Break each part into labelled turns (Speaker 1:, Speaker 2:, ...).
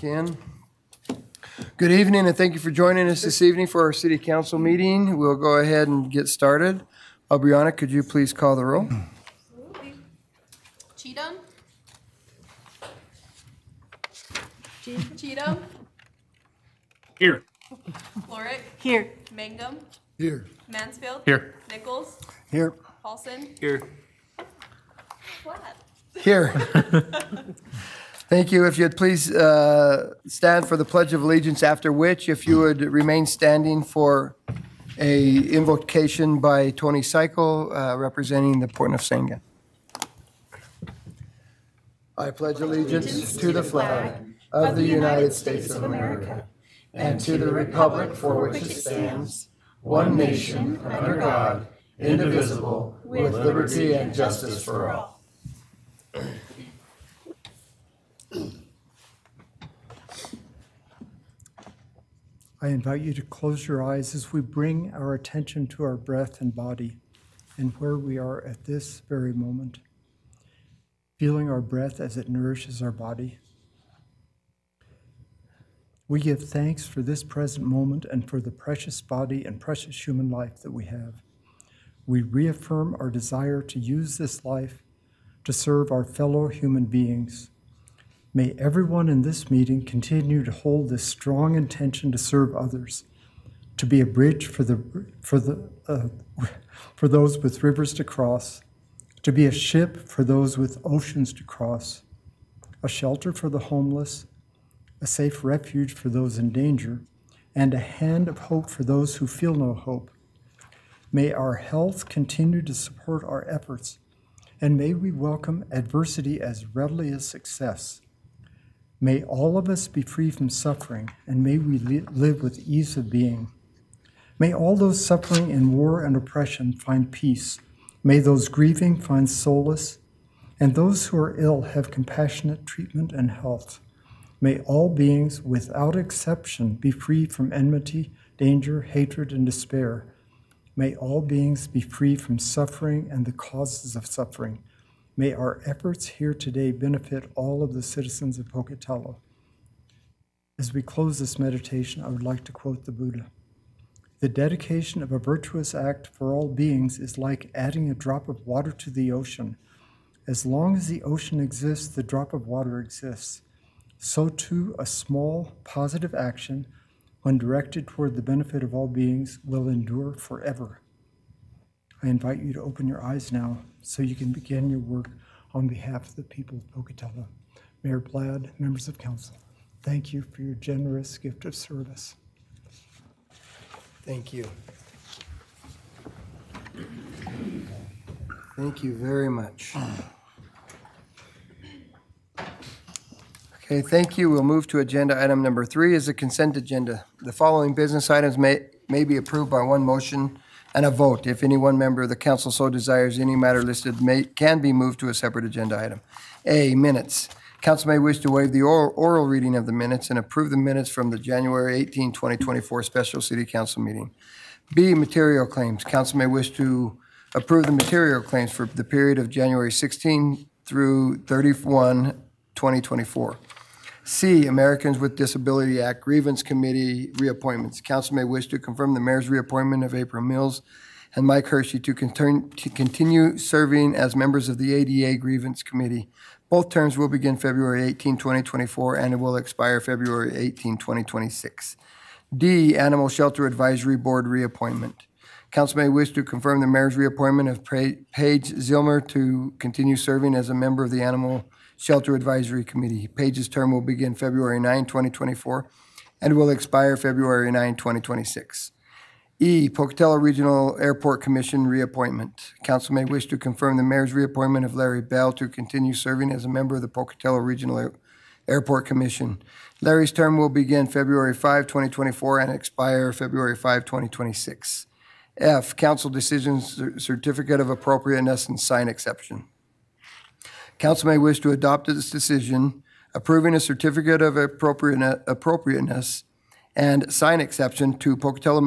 Speaker 1: Ken. Good evening, and thank you for joining us this evening for our city council meeting. We'll go ahead and get started. Aubriana, could you please call the roll?
Speaker 2: Absolutely. Cheatham? Cheatham?
Speaker 3: Here.
Speaker 2: Leeuwrik?
Speaker 4: Here.
Speaker 2: Mangum?
Speaker 5: Here.
Speaker 2: Mansfield?
Speaker 3: Here.
Speaker 2: Nichols?
Speaker 5: Here.
Speaker 2: Paulson?
Speaker 3: Here.
Speaker 2: Platt?
Speaker 1: Here. Thank you. If you'd please uh, stand for the Pledge of Allegiance, after which, if you would remain standing for a invocation by Tony Cycle, uh, representing the Portneuf Sangha. I pledge allegiance to the flag of the United States of America and to the republic for which it stands, one nation, under God, indivisible, with liberty and justice for all.
Speaker 5: I invite you to close your eyes as we bring our attention to our breath and body and where we are at this very moment, feeling our breath as it nourishes our body. We give thanks for this present moment and for the precious body and precious human life that we have. We reaffirm our desire to use this life to serve our fellow human beings. May everyone in this meeting continue to hold this strong intention to serve others, to be a bridge for the for the uh, for those with rivers to cross, to be a ship for those with oceans to cross, a shelter for the homeless, a safe refuge for those in danger, and a hand of hope for those who feel no hope. May our health continue to support our efforts, and may we welcome adversity as readily as success. May all of us be free from suffering, and may we li- live with ease of being. May all those suffering in war and oppression find peace. May those grieving find solace, and those who are ill have compassionate treatment and health. May all beings, without exception, be free from enmity, danger, hatred, and despair. May all beings be free from suffering and the causes of suffering. May our efforts here today benefit all of the citizens of Pocatello. As we close this meditation, I would like to quote the Buddha. The dedication of a virtuous act for all beings is like adding a drop of water to the ocean. As long as the ocean exists, the drop of water exists. So too, a small positive action, when directed toward the benefit of all beings, will endure forever. I invite you to open your eyes now so you can begin your work on behalf of the people of Pocatello. Mayor Blad, members of council, thank you for your generous gift of service.
Speaker 1: Thank you. Thank you very much. Okay, thank you. We'll move to agenda item number three is a consent agenda. The following business items may, may be approved by one motion and a vote. If any one member of the council so desires, any matter listed may, can be moved to a separate agenda item. A, minutes. Council may wish to waive the oral, oral reading of the minutes and approve the minutes from the January 18, 2024 special city council meeting. B, material claims. Council may wish to approve the material claims for the period of January 16 through 31, 2024. C, Americans with Disability Act Grievance Committee reappointments. Council may wish to confirm the mayor's reappointment of April Mills and Mike Hershey to continue, to continue serving as members of the ADA Grievance Committee. Both terms will begin February 18, 2024, and it will expire February 18, 2026. D, Animal Shelter Advisory Board reappointment. Council may wish to confirm the mayor's reappointment of Pa- Paige Zilmer to continue serving as a member of the Animal Shelter Advisory Committee. Paige's term will begin February 9, 2024, and will expire February 9, 2026. E, Pocatello Regional Airport Commission reappointment. Council may wish to confirm the mayor's reappointment of Larry Bell to continue serving as a member of the Pocatello Regional Air- Airport Commission. Larry's term will begin February 5, 2024, and expire February 5, 2026. F, council decisions, certificate of appropriateness and sign exception. Council may wish to adopt this decision approving a certificate of appropriateness and sign exception to Pocatello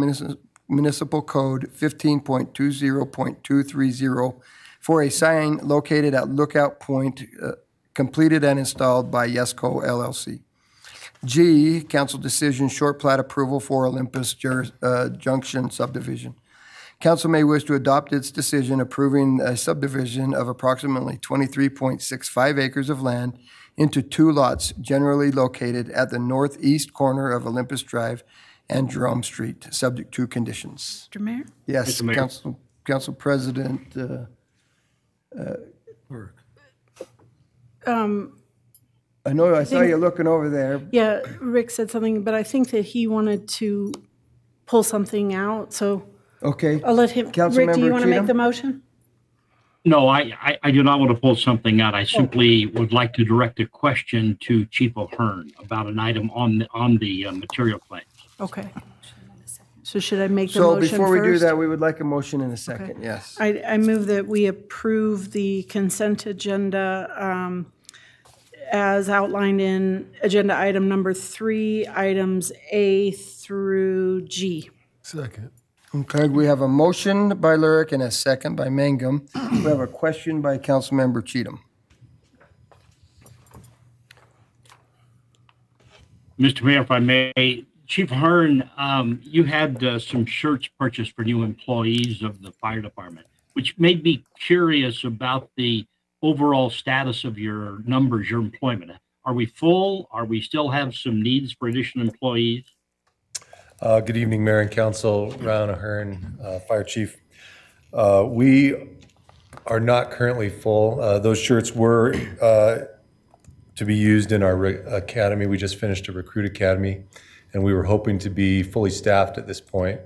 Speaker 1: Municipal Code 15.20.230 for a sign located at Lookout Point, uh, completed and installed by Yesco LLC. G, council decision, short plat approval for Olympus Jur- uh, Junction subdivision. Council may wish to adopt its decision approving a subdivision of approximately 23.65 acres of land into two lots generally located at the northeast corner of Olympus Drive and Jerome Street, subject to conditions.
Speaker 4: Mr. Mayor?
Speaker 1: Yes,
Speaker 3: Mr. Mayor.
Speaker 1: Council, Council President, uh, I know, I saw you looking over there.
Speaker 4: Yeah, Rick said something, but I think that he wanted to pull something out, so
Speaker 1: Okay.
Speaker 4: I'll let him. Rick, do
Speaker 1: Councilmember
Speaker 4: you want to make
Speaker 1: Cheatham?
Speaker 4: the motion?
Speaker 3: No, I, I, I do not want to pull something out. I simply would like to direct a question to Chief Ahern about an item on, the on the uh, material claims.
Speaker 4: Okay. So should I make the motion?
Speaker 1: So
Speaker 4: motion
Speaker 1: before we do that, we would like a motion in a second, yes.
Speaker 4: I, I move that we approve the consent agenda um, as outlined in agenda item number three, items A through G.
Speaker 6: Second.
Speaker 1: Okay, we have a motion by Leeuwrik and a second by Mangum. We have a question by Councilmember Cheatham.
Speaker 3: Mr. Mayor, if I may, Chief Ahern, um, you had uh, some shirts purchased for new employees of the fire department, which made me curious about the overall status of your numbers, your employment. Are we full? Are we still have some needs for additional employees?
Speaker 6: Uh, Good evening, Mayor and Council, Ron Ahern, uh, Fire Chief. Uh, We are not currently full. Uh, Those shirts were uh, to be used in our re- academy. We just finished a recruit academy, and we were hoping to be fully staffed at this point.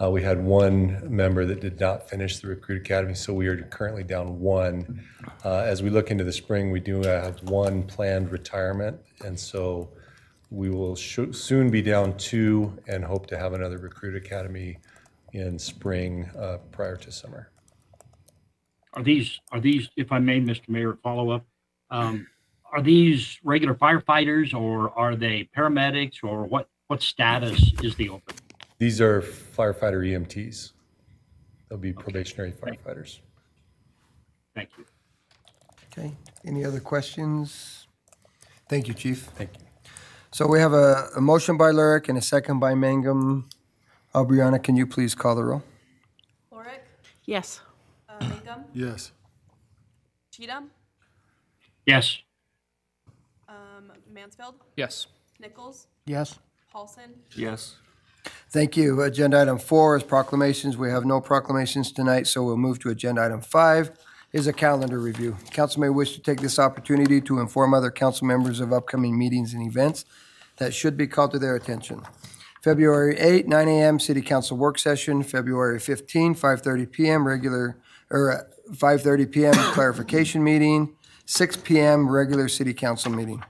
Speaker 6: Uh, We had one member that did not finish the recruit academy, so we are currently down one. Uh, As we look into the spring, we do have one planned retirement, and so we will sho- soon be down two and hope to have another recruit academy in spring uh, prior to summer.
Speaker 3: Are these, are these, if I may, Mr. Mayor, follow up? um, Are these regular firefighters or are they paramedics or what, what status is the open?
Speaker 6: These are firefighter EMTs. They'll be probationary firefighters.
Speaker 3: Thank you.
Speaker 1: Okay, any other questions? Thank you, Chief.
Speaker 6: Thank you.
Speaker 1: So we have a, a motion by Leeuwrik and a second by Mangum. Aubriana, can you please call the roll?
Speaker 2: Leeuwrik,
Speaker 4: Yes.
Speaker 2: uh, Mangum,
Speaker 6: Yes.
Speaker 2: Cheatham,
Speaker 3: Yes,
Speaker 2: um, Mansfield,
Speaker 7: Yes.
Speaker 2: Nichols,
Speaker 1: Yes.
Speaker 2: Paulson,
Speaker 7: Yes.
Speaker 1: Thank you. Agenda item four is proclamations. We have no proclamations tonight, so we'll move to agenda item five is a calendar review. Council may wish to take this opportunity to inform other council members of upcoming meetings and events that should be called to their attention. February 8, 9 a.m. City Council Work Session, February 15, 5:30 p.m. regular, or uh, 5:30 p.m. clarification meeting, 6 p.m. regular City Council meeting.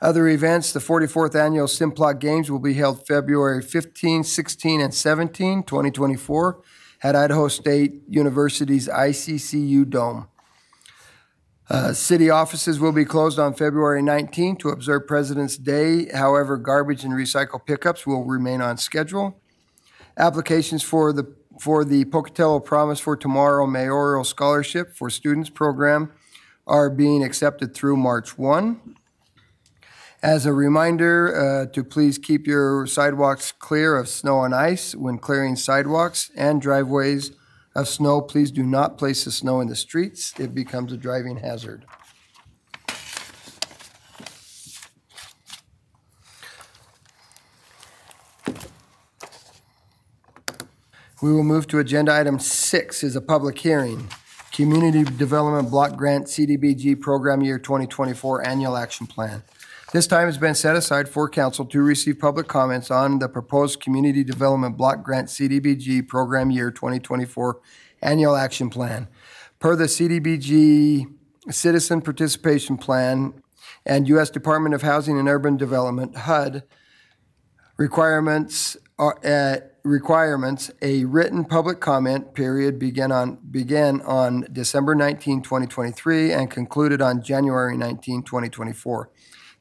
Speaker 1: Other events, the 44th Annual Simplot Games will be held February 15, 16, and 17, 2024, at Idaho State University's ICCU Dome. Uh, City offices will be closed on February 19 to observe President's Day. However, garbage and recycle pickups will remain on schedule. Applications for the, for the Pocatello Promise for Tomorrow Mayoral Scholarship for Students Program are being accepted through March 1. As a reminder, uh, to please keep your sidewalks clear of snow and ice when clearing sidewalks and driveways of snow. Please do not place the snow in the streets. It becomes a driving hazard. We will move to agenda item six is a public hearing. Community Development Block Grant CDBG Program Year 2024 Annual Action Plan. This time has been set aside for council to receive public comments on the proposed Community Development Block Grant CDBG Program Year 2024 Annual Action Plan. Per the CDBG Citizen Participation Plan and U.S. Department of Housing and Urban Development, HUD, requirements are, uh, requirements, a written public comment period began on, began on December 19, 2023, and concluded on January 19, 2024.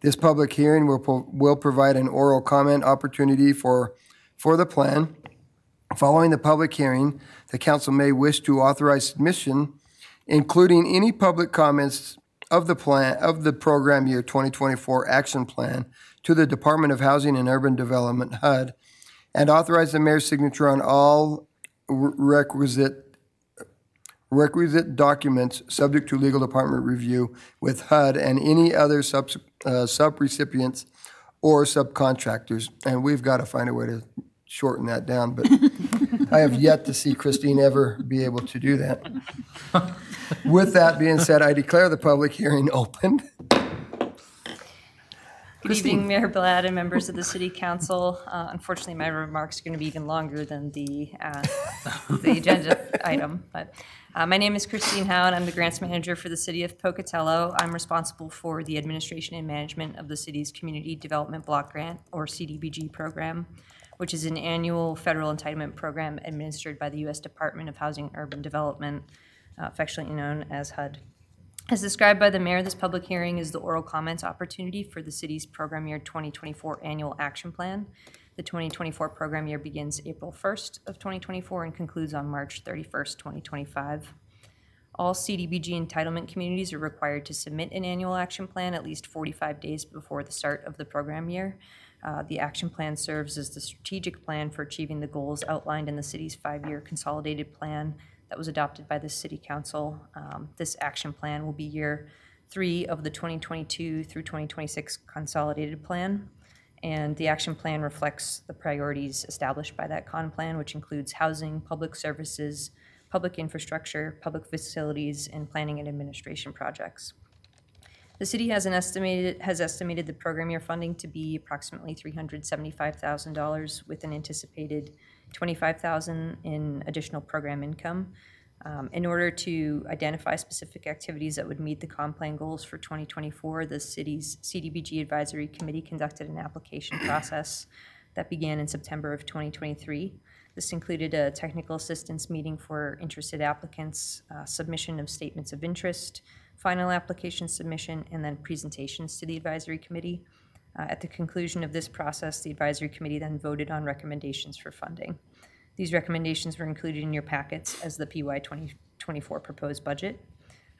Speaker 1: This public hearing will, will provide an oral comment opportunity for, for the plan. Following the public hearing, the council may wish to authorize submission, including any public comments of the plan, of the program year 2024 action plan to the Department of Housing and Urban Development, HUD, and authorize the mayor's signature on all requisite requisite documents subject to legal department review with HUD and any other subs, uh, sub-recipients or subcontractors. And we've got to find a way to shorten that down, but I have yet to see Christine ever be able to do that. With that being said, I declare the public hearing opened.
Speaker 7: Good evening, Mayor Blad and members of the city council. Uh, Unfortunately, my remarks are going to be even longer than the, uh, the agenda item. But uh, my name is Christine Howe, and I'm the grants manager for the city of Pocatello. I'm responsible for the administration and management of the city's Community Development Block Grant, or CDBG program, which is an annual federal entitlement program administered by the U.S. Department of Housing and Urban Development, uh, affectionately known as HUD. As described by the mayor, this public hearing is the oral comments opportunity for the city's program year 2024 annual action plan. The 2024 program year begins April 1st of 2024 and concludes on March 31st, 2025. All CDBG entitlement communities are required to submit an annual action plan at least 45 days before the start of the program year. Uh, The action plan serves as the strategic plan for achieving the goals outlined in the city's five-year consolidated plan that was adopted by the city council. Um, This action plan will be year three of the 2022 through 2026 consolidated plan. And the action plan reflects the priorities established by that con plan, which includes housing, public services, public infrastructure, public facilities, and planning and administration projects. The city has an estimated, has estimated the program year funding to be approximately $375,000 with an anticipated 25,000 in additional program income. Um, In order to identify specific activities that would meet the comp plan goals for 2024, the city's CDBG Advisory Committee conducted an application process that began in September of 2023. This included a technical assistance meeting for interested applicants, uh, submission of statements of interest, final application submission, and then presentations to the advisory committee. Uh, At the conclusion of this process, the advisory committee then voted on recommendations for funding. These recommendations were included in your packets as the PY 2024 proposed budget.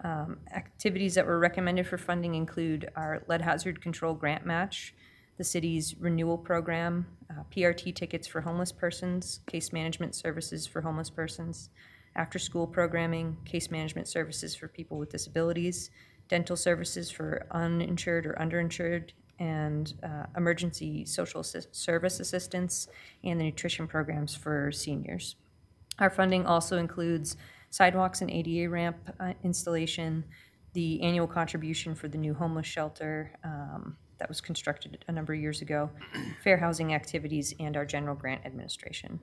Speaker 7: Um, Activities that were recommended for funding include our lead hazard control grant match, the city's renewal program, uh, PRT tickets for homeless persons, case management services for homeless persons, after-school programming, case management services for people with disabilities, dental services for uninsured or underinsured, and uh, emergency social service assistance, and the nutrition programs for seniors. Our funding also includes sidewalks and ADA ramp uh, installation, the annual contribution for the new homeless shelter um, that was constructed a number of years ago, fair housing activities, and our general grant administration.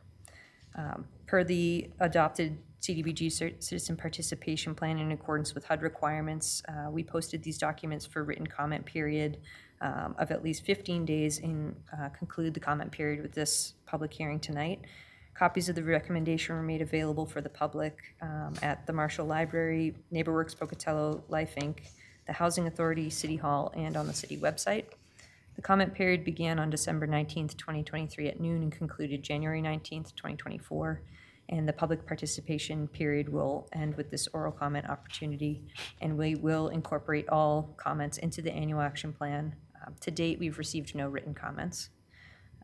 Speaker 7: Um, Per the adopted CDBG Citizen Participation Plan in accordance with HUD requirements, uh, we posted these documents for written comment period um, of at least 15 days and uh, conclude the comment period with this public hearing tonight. Copies of the recommendation were made available for the public um, at the Marshall Library, NeighborWorks Pocatello, Life Inc., the Housing Authority, City Hall, and on the city website. The comment period began on December 19th, 2023 at noon and concluded January 19th, 2024. And the public participation period will end with this oral comment opportunity. And we will incorporate all comments into the annual action plan. Uh, To date, we've received no written comments.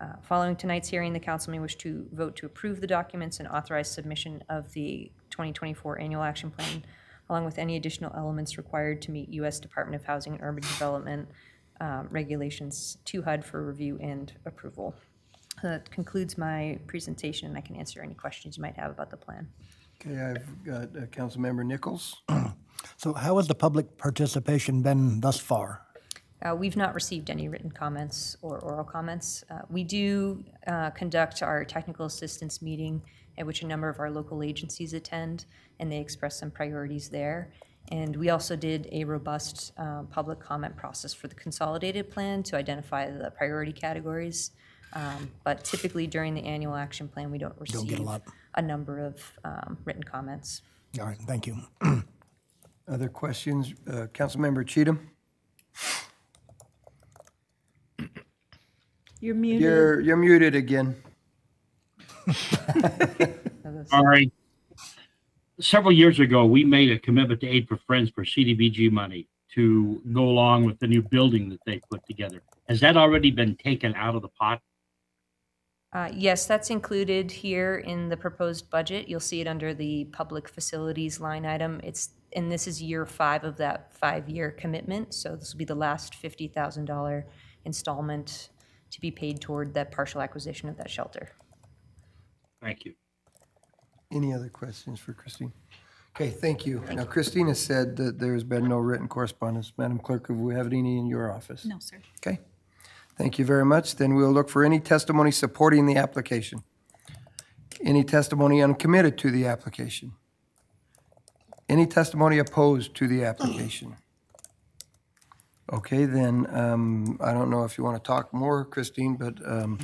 Speaker 7: Uh, Following tonight's hearing, the council may wish to vote to approve the documents and authorize submission of the 2024 annual action plan, along with any additional elements required to meet U.S. Department of Housing and Urban Development um, regulations to HUD for review and approval. That concludes my presentation, and I can answer any questions you might have about the plan.
Speaker 1: Okay, I've got uh, Councilmember Nichols.
Speaker 8: So how has the public participation been thus far?
Speaker 7: Uh, We've not received any written comments or oral comments. Uh, We do uh, conduct our technical assistance meeting at which a number of our local agencies attend, and they express some priorities there. And we also did a robust uh, public comment process for the consolidated plan to identify the priority categories. Um, But typically during the annual action plan, we don't
Speaker 8: Don't get a
Speaker 7: receive
Speaker 8: lot.
Speaker 7: a number of um, written comments.
Speaker 8: All right, thank you.
Speaker 1: Other questions? Uh, Councilmember Cheatham?
Speaker 4: You're muted.
Speaker 1: You're, you're muted again.
Speaker 3: Sorry. Several years ago, we made a commitment to Aid for Friends for CDBG money to go along with the new building that they put together. Has that already been taken out of the pot?
Speaker 7: Uh, Yes, that's included here in the proposed budget. You'll see it under the public facilities line item. It's, and this is year five of that five-year commitment, so this will be the last $50,000 installment to be paid toward that partial acquisition of that shelter.
Speaker 3: Thank you.
Speaker 1: Any other questions for Christine? Okay, thank you. Now, Christine has said that there's been no written correspondence. Madam Clerk, have we have any in your office?
Speaker 9: No, sir.
Speaker 1: Okay, thank you very much. Then we'll look for any testimony supporting the application. Any testimony uncommitted to the application? Any testimony opposed to the application? Okay, then, um, I don't know if you want to talk more, Christine, but um,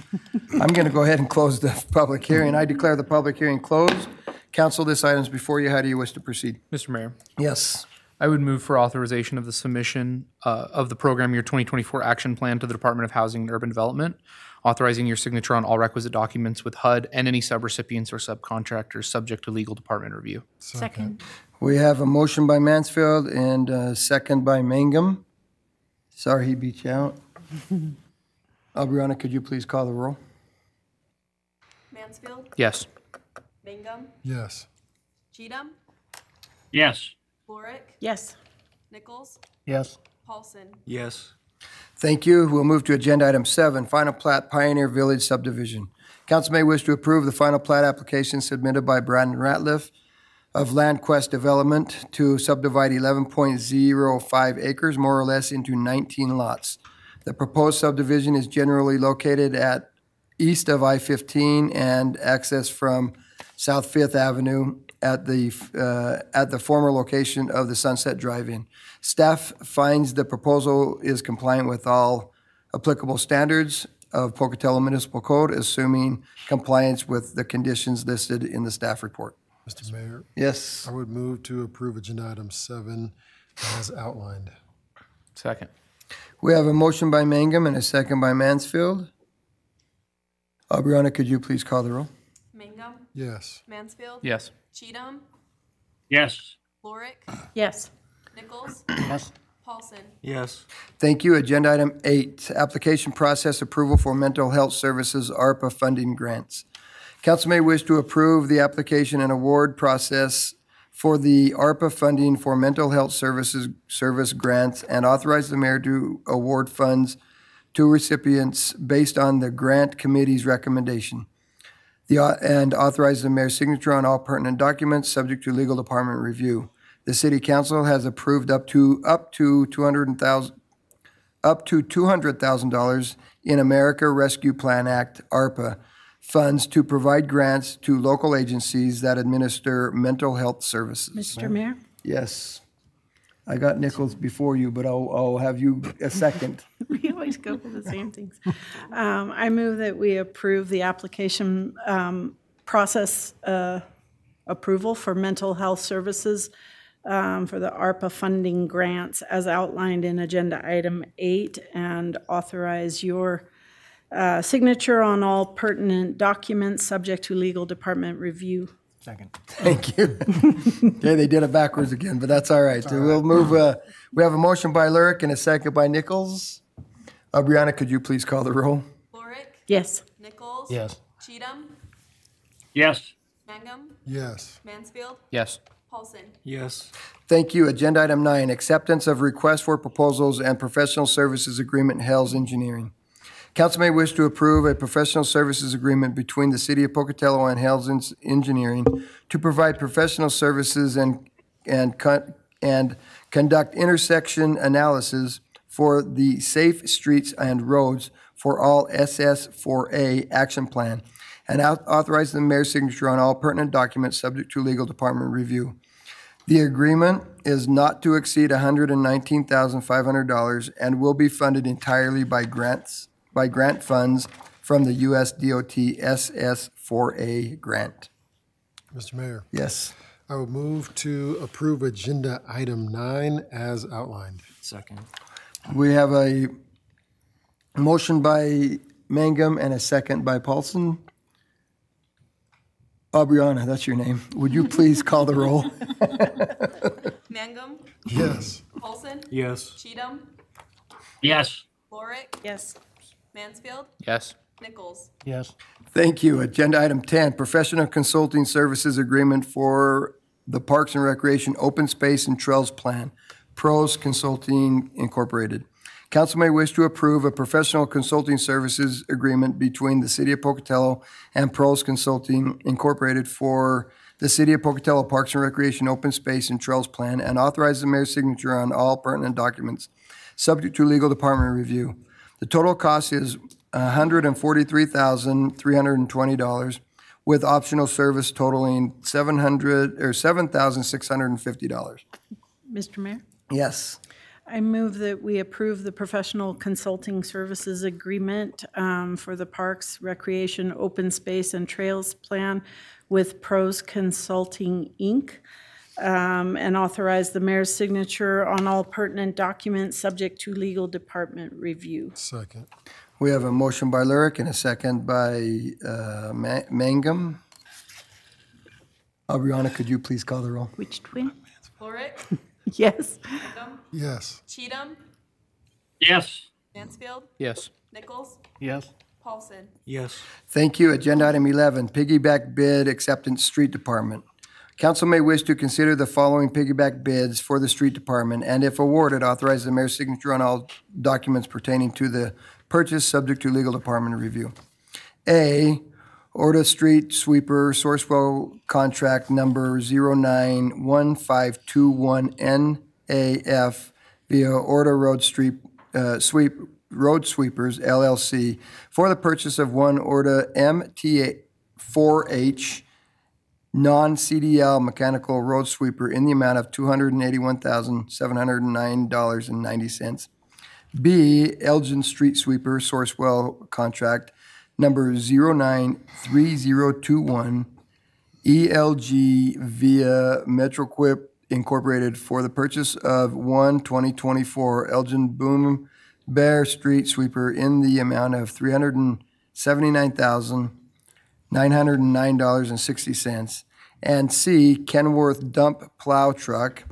Speaker 1: I'm going to go ahead and close the public hearing. I declare the public hearing closed. Council, this item's before you. How do you wish to proceed?
Speaker 10: Mr. Mayor,
Speaker 1: Yes.
Speaker 10: I would move for authorization of the submission uh, of the program year 2024 action plan to the Department of Housing and Urban Development, authorizing your signature on all requisite documents with HUD and any subrecipients or subcontractors subject to legal department review.
Speaker 9: Second.
Speaker 1: We have a motion by Mansfield and a second by Mangum. Sorry he beat you out. Aubriana, could you please call the roll?
Speaker 2: Mansfield,
Speaker 10: Yes.
Speaker 2: Bingham,
Speaker 5: Yes.
Speaker 2: Cheatham,
Speaker 3: Yes,
Speaker 2: Leeuwrik,
Speaker 4: Yes.
Speaker 2: Nichols,
Speaker 8: Yes.
Speaker 2: Paulson.
Speaker 11: Yes.
Speaker 1: Thank you. We'll move to agenda item seven, final plat Pioneer Village subdivision. Council may wish to approve the final plat application submitted by Brandon Ratliff of Land Quest Development to subdivide 11.05 acres, more or less, into 19 lots. The proposed subdivision is generally located at east of I-15 and access from South Fifth Avenue at the, uh, at the former location of the Sunset Drive-In. Staff finds the proposal is compliant with all applicable standards of Pocatello Municipal Code, assuming compliance with the conditions listed in the staff report.
Speaker 12: Mr. Mayor,
Speaker 1: Yes,
Speaker 12: I would move to approve agenda item seven as outlined.
Speaker 10: Second.
Speaker 1: we have a motion by Mangum and a second by Mansfield. Aubriana, could you please call the roll?
Speaker 2: Mangum,
Speaker 12: Yes.
Speaker 2: Mansfield,
Speaker 10: Yes.
Speaker 2: Cheatham,
Speaker 3: yes,
Speaker 2: Leeuwrik,
Speaker 4: Yes.
Speaker 2: Nichols,
Speaker 8: Yes.
Speaker 2: Paulson.
Speaker 11: Yes.
Speaker 1: Thank you. Agenda item eight, application process approval for mental health services ARPA funding grants. Council may wish to approve the application and award process for the ARPA funding for mental health services, service grants, and authorize the mayor to award funds to recipients based on the grant committee's recommendation. The, and authorize the mayor's signature on all pertinent documents, subject to legal department review. The city council has approved up to, up to two hundred thousand, up to two hundred thousand dollars in America Rescue Plan Act, ARPA, funds to provide grants to local agencies that administer mental health services.
Speaker 4: Mr. Mayor?
Speaker 1: Yes. I got Nichols before you, but I'll, I'll have you a second.
Speaker 4: We always go for the same things. Um, I move that we approve the application um, process uh, approval for mental health services um, for the ARPA funding grants as outlined in Agenda Item 8 and authorize your uh, signature on all pertinent documents, subject to legal department review.
Speaker 8: Second.
Speaker 1: Thank you. Okay, they did it backwards again, but that's all right. So we'll move, uh, we have a motion by Leeuwrik and a second by Nichols. Uh, Brianna, could you please call the roll?
Speaker 2: Leeuwrik,
Speaker 4: Yes.
Speaker 2: Nichols.
Speaker 8: Yes.
Speaker 2: Cheatham,
Speaker 3: yes,
Speaker 2: Mangum,
Speaker 12: Yes.
Speaker 2: Mansfield,
Speaker 10: Yes.
Speaker 2: Paulson.
Speaker 11: Yes.
Speaker 1: Thank you. Agenda item nine, acceptance of request for proposals and professional services agreement, Hells Engineering. Council may wish to approve a professional services agreement between the City of Pocatello and Eng- Engineering to provide professional services and, and, and conduct intersection analysis for the safe streets and roads for all SS4A action plan, and au- authorize the mayor's signature on all pertinent documents subject to legal department review. The agreement is not to exceed $119,500 and will be funded entirely by grants, by grant funds from the US DOT SS4A grant.
Speaker 12: Mr. Mayor,
Speaker 1: Yes.
Speaker 12: I would move to approve agenda item nine as outlined.
Speaker 11: Second.
Speaker 1: We have a motion by Mangum and a second by Paulson. Aubriana, that's your name. Would you please call the roll?
Speaker 2: Mangum,
Speaker 12: Yes.
Speaker 2: Paulson.
Speaker 8: Yes.
Speaker 2: Cheatham,
Speaker 3: Yes.
Speaker 2: Leeuwrik,
Speaker 4: Yes.
Speaker 2: Mansfield,
Speaker 10: Yes.
Speaker 2: Nichols.
Speaker 8: Yes.
Speaker 1: Thank you. Agenda item 10, professional consulting services agreement for the Parks and Recreation Open Space and Trails Plan, Pros Consulting Incorporated. Council may wish to approve a professional consulting services agreement between the City of Pocatello and Pros Consulting Incorporated for the City of Pocatello Parks and Recreation Open Space and Trails Plan and authorize the mayor's signature on all pertinent documents, subject to legal department review. The total cost is $143,320 with optional service totaling 700, or $7,650.
Speaker 4: Mr. Mayor?
Speaker 1: Yes.
Speaker 4: I move that we approve the professional consulting services agreement um, for the Parks, Recreation, Open Space, and Trails Plan with Pros Consulting, Inc., um, and authorize the mayor's signature on all pertinent documents, subject to legal department review.
Speaker 12: Second.
Speaker 1: We have a motion by Leeuwrik and a second by uh, Ma- Mangum. Aubriana, could you please call the roll?
Speaker 4: Which twin?
Speaker 2: Leeuwrik,
Speaker 4: Yes.
Speaker 2: Mangum,
Speaker 12: Yes.
Speaker 2: Cheatham,
Speaker 3: Yes.
Speaker 2: Mansfield,
Speaker 10: Yes.
Speaker 2: Nichols,
Speaker 8: Yes.
Speaker 2: Paulson.
Speaker 8: Yes.
Speaker 1: Thank you. Agenda item 11, piggyback bid acceptance, street department. Council may wish to consider the following piggyback bids for the street department, and if awarded, authorize the mayor's signature on all documents pertaining to the purchase, subject to legal department review. A, Orta Street Sweeper Sourcewell Contract Number 091521NAF via Orta Road Street, uh, Sweep, Road Sweepers LLC for the purchase of one Orta MTA4H non-CDL mechanical road sweeper in the amount of $281,709.90. B, Elgin Street Sweeper Sourcewell Contract Number 093021 ELG via MetroQuip Incorporated for the purchase of one 2024 Elgin Broom Bear Street Sweeper in the amount of $379,909.60. And C, Kenworth Dump Plow Truck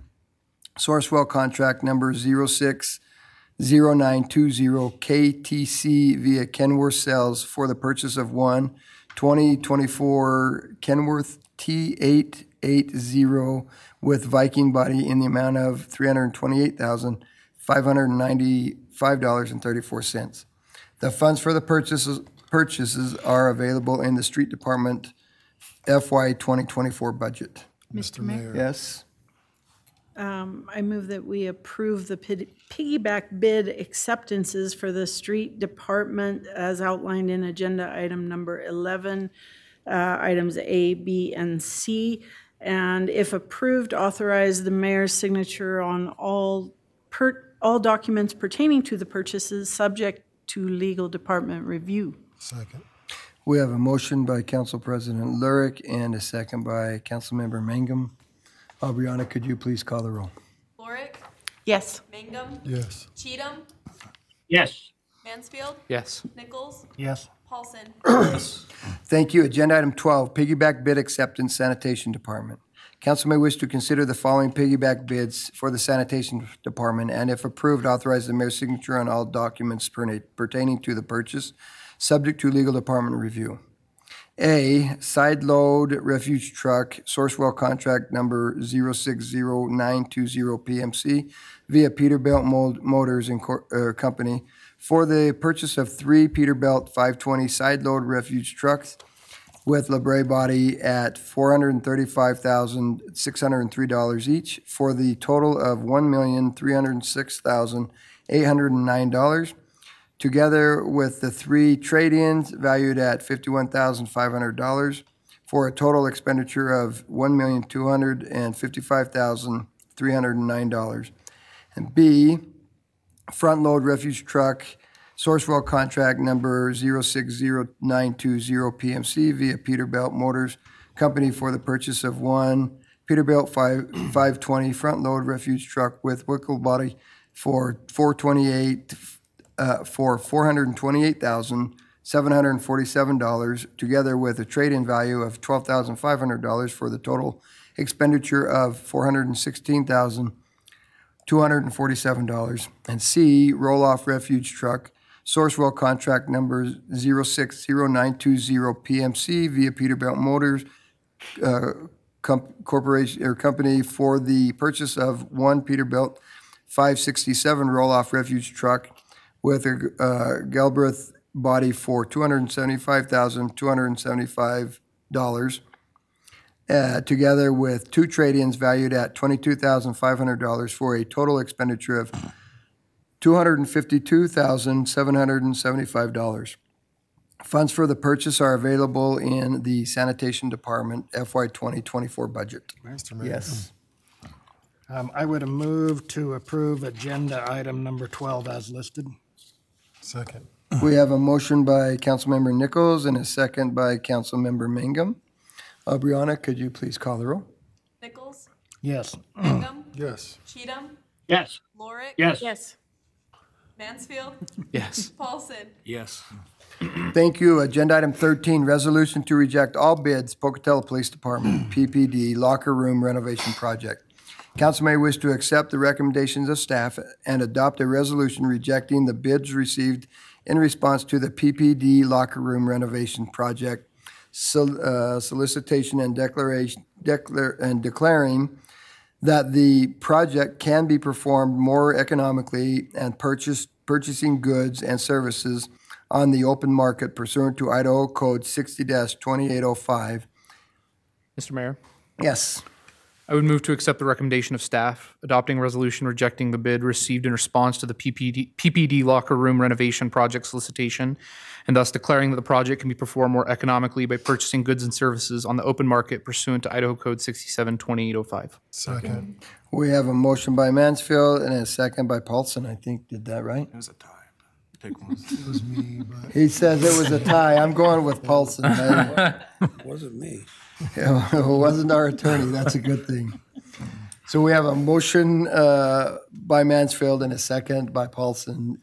Speaker 1: Sourcewell Contract Number 06 0920 KTC via Kenworth Sales for the purchase of one 2024 Kenworth T880 with Viking body in the amount of $328,595.34. The funds for the purchases, purchases are available in the Street Department FY 2024 budget.
Speaker 4: Mr. Mayor?
Speaker 1: Yes?
Speaker 4: Um, I move that we approve the pid- piggyback bid acceptances for the street department as outlined in agenda item number 11, uh, items A, B, and C. And if approved, authorize the mayor's signature on all per, all documents pertaining to the purchases, subject to legal department review.
Speaker 12: Second.
Speaker 1: We have a motion by Council President Leeuwrik and a second by Councilmember Mangum. Aubriana, could you please call the roll?
Speaker 2: Leeuwrik,
Speaker 4: Yes.
Speaker 2: Mangum,
Speaker 12: Yes.
Speaker 2: Cheatham,
Speaker 3: Yes.
Speaker 2: Mansfield,
Speaker 10: Yes.
Speaker 2: Nichols,
Speaker 8: Yes.
Speaker 2: Paulson. Yes.
Speaker 1: Thank you. Agenda item 12, piggyback bid acceptance sanitation department. Council may wish to consider the following piggyback bids for the sanitation department, and if approved, authorize the mayor's signature on all documents pertaining to the purchase, subject to legal department review. A, side load refuge truck, Sourcewell contract number 060920 PMC via Peterbilt Mo- Motors Incor- uh, Company for the purchase of three Peterbilt 520 side load refuge trucks with Labrie body at $435,603 each for the total of $1,306,809 together with the three trade-ins valued at $51,500 for a total expenditure of $1,255,309. And B, front-load refuge truck, Sourcewell contract number 060920 PMC via Peterbilt Motors Company for the purchase of one Peterbilt 5 520 front-load refuge truck with wickle body for 428, uh, for $428,747, together with a trade-in value of $12,500 for the total expenditure of $416,247. And C, roll-off refuge truck, Sourcewell contract number 060920 PMC via Peterbilt Motors uh, Corporation, or company for the purchase of one Peterbilt 567 roll-off refuge truck with a uh, Galbreath body for $275,275, uh, together with two trade-ins valued at $22,500 for a total expenditure of $252,775. Funds for the purchase are available in the sanitation department FY 2024 budget.
Speaker 12: Mr. Mayor.
Speaker 1: Yes.
Speaker 8: Um, I would move to approve agenda item number 12 as listed.
Speaker 12: Second.
Speaker 1: We have a motion by Councilmember Nichols and a second by Councilmember Mangum. Aubriana, could you please call the roll?
Speaker 2: Nichols?
Speaker 8: Yes.
Speaker 2: Mangum?
Speaker 12: Yes.
Speaker 2: Cheatham?
Speaker 3: Yes.
Speaker 2: Leeuwrik?
Speaker 3: Yes.
Speaker 4: Yes.
Speaker 2: Mansfield?
Speaker 10: Yes.
Speaker 2: Paulson?
Speaker 8: Yes.
Speaker 1: Thank you. Agenda item 13, resolution to reject all bids, Pocatello Police Department, PPD locker room renovation project. Council may wish to accept the recommendations of staff and adopt a resolution rejecting the bids received in response to the PPD locker room renovation project sol- uh, solicitation and declaration, declare, and declaring that the project can be performed more economically and purchased, purchasing goods and services on the open market pursuant to Idaho Code 60-2805.
Speaker 10: Mr. Mayor,
Speaker 1: Yes.
Speaker 10: I would move to accept the recommendation of staff, adopting resolution rejecting the bid received in response to the PPD, PPD locker room renovation project solicitation, and thus declaring that the project can be performed more economically by purchasing goods and services on the open market pursuant to Idaho Code 672805.
Speaker 12: Second.
Speaker 1: We have a motion by Mansfield and a second by Paulson, I think, did that right?
Speaker 8: It was a tie. Take one.
Speaker 12: It was me, but
Speaker 1: He says it was a tie. I'm going with Paulson. man.
Speaker 8: Wasn't me.
Speaker 1: Yeah, It wasn't our attorney, that's a good thing. So we have a motion uh, by Mansfield and a second by Paulson.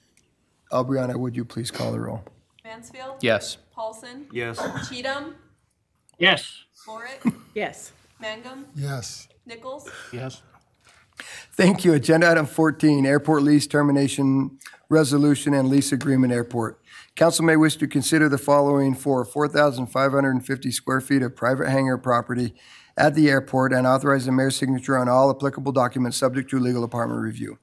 Speaker 1: Aubriana, would you please call the roll?
Speaker 2: Mansfield?
Speaker 10: Yes.
Speaker 2: Paulson?
Speaker 8: Yes.
Speaker 2: Cheatham?
Speaker 3: Yes.
Speaker 2: Leeuwrik?
Speaker 4: Yes.
Speaker 2: Mangum?
Speaker 12: yes.
Speaker 2: Nichols?
Speaker 8: Yes.
Speaker 1: Thank you. Agenda item 14, airport lease termination resolution and lease agreement airport. Council may wish to consider the following for 4,550 square feet of private hangar property at the airport and authorize the mayor's signature on all applicable documents subject to legal department review.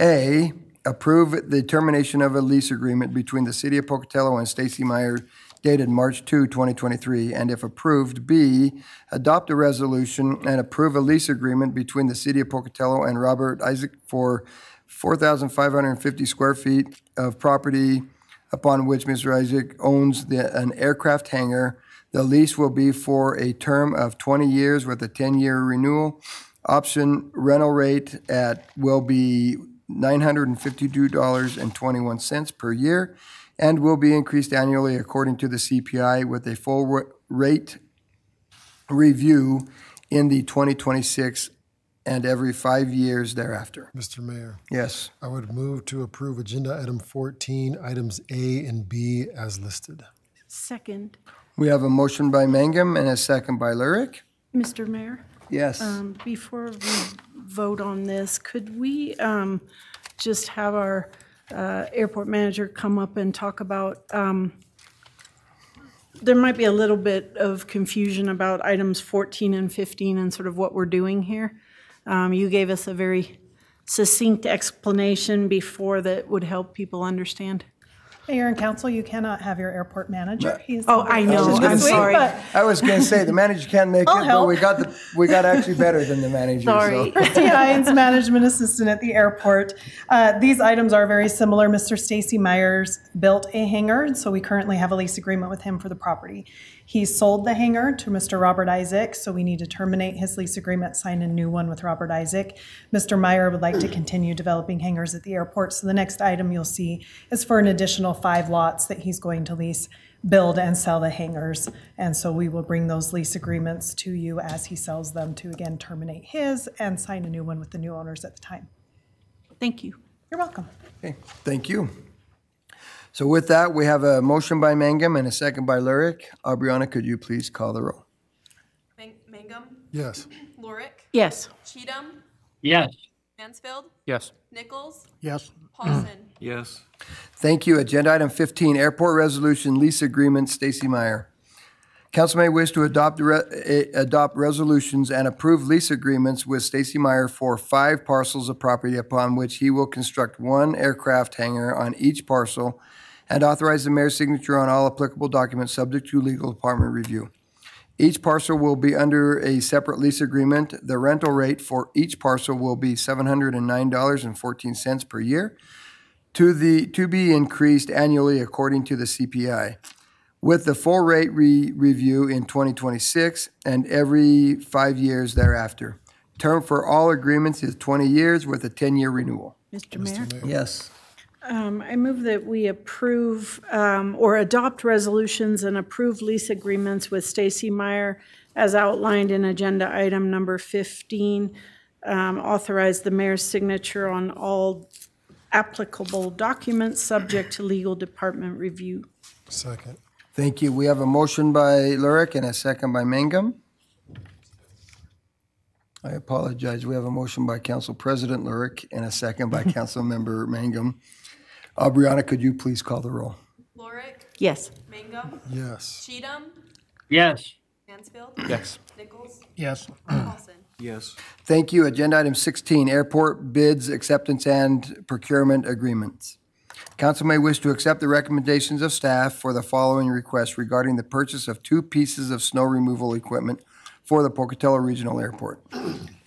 Speaker 1: A, approve the termination of a lease agreement between the City of Pocatello and Stacy Meyer dated March 2, 2023, and if approved, B, adopt a resolution and approve a lease agreement between the City of Pocatello and Robert Isaac for 4,550 square feet of property upon which Mr. Isaac owns the, an aircraft hangar. The lease will be for a term of 20 years with a 10-year renewal. Option rental rate at, will be $952.21 per year and will be increased annually according to the CPI with a full rate review in the 2026 and every five years thereafter.
Speaker 12: Mr. Mayor,
Speaker 1: Yes.
Speaker 12: I would move to approve agenda item 14, items A and B as listed.
Speaker 4: Second.
Speaker 1: We have a motion by Mangum and a second by Leeuwrik.
Speaker 4: Mr. Mayor?
Speaker 1: Yes.
Speaker 4: Um, Before we vote on this, could we um, just have our uh, airport manager come up and talk about, um, there might be a little bit of confusion about items 14 and 15 and sort of what we're doing here. Um, You gave us a very succinct explanation before that would help people understand.
Speaker 9: Mayor and council, you cannot have your airport manager. He's
Speaker 4: Oh, I know,
Speaker 1: just gonna
Speaker 4: I'm
Speaker 1: say-
Speaker 4: sorry.
Speaker 9: But
Speaker 1: I was gonna say, the manager can't make it,
Speaker 9: I'll
Speaker 1: but we
Speaker 9: help.
Speaker 1: got the, we got actually better than the manager, so.
Speaker 4: Sorry.
Speaker 9: Christy Hines, management assistant at the airport. Uh, These items are very similar. Mr. Stacy Myers built a hangar, so we currently have a lease agreement with him for the property. He sold the hangar to Mr. Robert Isaac, so we need to terminate his lease agreement, sign a new one with Robert Isaac. Mr. Meyer would like to continue developing hangars at the airport, so the next item you'll see is for an additional five lots that he's going to lease, build and sell the hangars. And so we will bring those lease agreements to you as he sells them to again terminate his and sign a new one with the new owners at the time.
Speaker 4: Thank you.
Speaker 9: You're welcome.
Speaker 1: Okay, Thank you. So with that, we have a motion by Mangum and a second by Leeuwrik. Aubriana, could you please call the roll?
Speaker 2: Mang- Mangum?
Speaker 12: Yes.
Speaker 2: Leeuwrik?
Speaker 4: Yes.
Speaker 2: Cheatham?
Speaker 3: Yes.
Speaker 2: Mansfield,
Speaker 10: Yes.
Speaker 2: Nichols,
Speaker 8: Yes.
Speaker 2: Paulson.
Speaker 12: Yes.
Speaker 1: Thank you. Agenda item 15, Airport Resolution Lease Agreement, Stacy Meyer. Council may wish to adopt, re- eh, adopt resolutions and approve lease agreements with Stacy Meyer for five parcels of property upon which he will construct one aircraft hangar on each parcel and authorize the mayor's signature on all applicable documents subject to legal department review. Each parcel will be under a separate lease agreement. The rental rate for each parcel will be seven hundred and nine dollars and fourteen cents per year to the, to be increased annually according to the CPI, with the full rate re, review in 2026 and every five years thereafter. Term for all agreements is 20 years with a 10-year renewal.
Speaker 4: Mr. Mayor?
Speaker 1: Yes.
Speaker 4: Um, I move that we approve um, or adopt resolutions and approve lease agreements with Stacy Meyer as outlined in agenda item number 15. Um, Authorize the mayor's signature on all applicable documents, subject to legal department review.
Speaker 12: Second.
Speaker 1: Thank you. We have a motion by Leeuwrik and a second by Mangum. I apologize. We have a motion by Council President Leeuwrik and a second by Council Member Mangum. Aubriana, could you please call the roll?
Speaker 2: Leeuwrik,
Speaker 4: Yes.
Speaker 2: Mangum,
Speaker 12: Yes.
Speaker 2: Cheatham,
Speaker 3: Yes.
Speaker 2: Mansfield,
Speaker 10: Yes.
Speaker 2: Nichols,
Speaker 8: Yes.
Speaker 2: Paulson.
Speaker 12: Yes.
Speaker 1: Thank you. Agenda item 16, airport bids, acceptance, and procurement agreements. Council may wish to accept the recommendations of staff for the following requests regarding the purchase of two pieces of snow removal equipment for the Pocatello Regional Airport.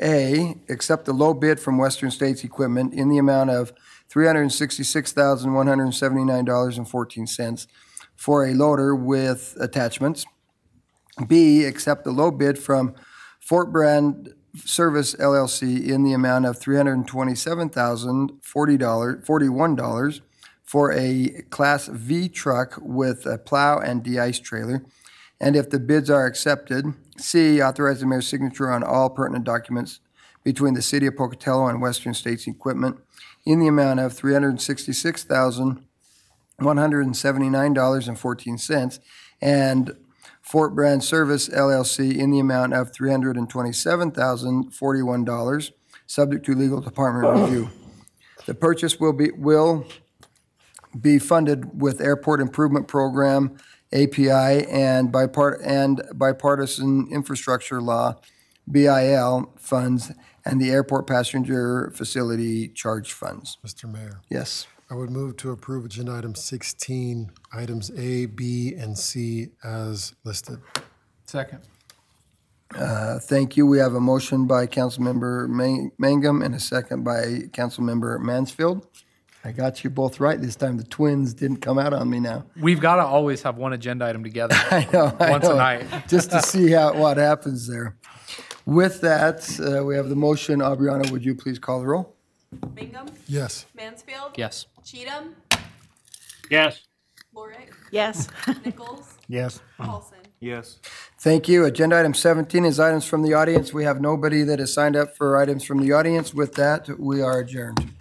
Speaker 1: A, accept the low bid from Western States Equipment in the amount of $366,179.14 for a loader with attachments. B, accept the low bid from Fort Brand Service LLC in the amount of three hundred and twenty-seven thousand, forty dollars, forty-one dollars for a Class V truck with a plow and de-ice trailer. And if the bids are accepted, C, authorize the mayor's signature on all pertinent documents between the city of Pocatello and Western States Equipment in the amount of three hundred and Fort Brand Service LLC in the amount of three hundred and twenty-seven thousand, forty-one dollars, subject to legal department review. The purchase will be, will be funded with Airport Improvement Program, API, and bipart, and bipartisan infrastructure law, BIL funds, and the Airport Passenger Facility Charge Funds.
Speaker 12: Mr. Mayor,
Speaker 1: Yes.
Speaker 12: I would move to approve agenda item 16, items A, B, and C as listed.
Speaker 10: Second.
Speaker 1: Uh, Thank you. We have a motion by Councilmember Ma- Mangum and a second by Councilmember Mansfield. I got you both right this time. The twins didn't come out on me now.
Speaker 10: We've got to always have one agenda item together.
Speaker 1: I know. I
Speaker 10: Once a
Speaker 1: know.
Speaker 10: night.
Speaker 1: Just to see how, what happens there. With that, uh, we have the motion. Aubriana, would you please call the roll?
Speaker 2: Mangum,
Speaker 12: Yes.
Speaker 2: Mansfield,
Speaker 10: Yes.
Speaker 2: Cheatham,
Speaker 3: Yes.
Speaker 2: Leeuwrik,
Speaker 4: Yes.
Speaker 2: Nichols,
Speaker 8: Yes.
Speaker 2: Paulson.
Speaker 12: Yes.
Speaker 1: Thank you. Agenda item 17 is items from the audience. We have nobody that has signed up for items from the audience. With that, we are adjourned.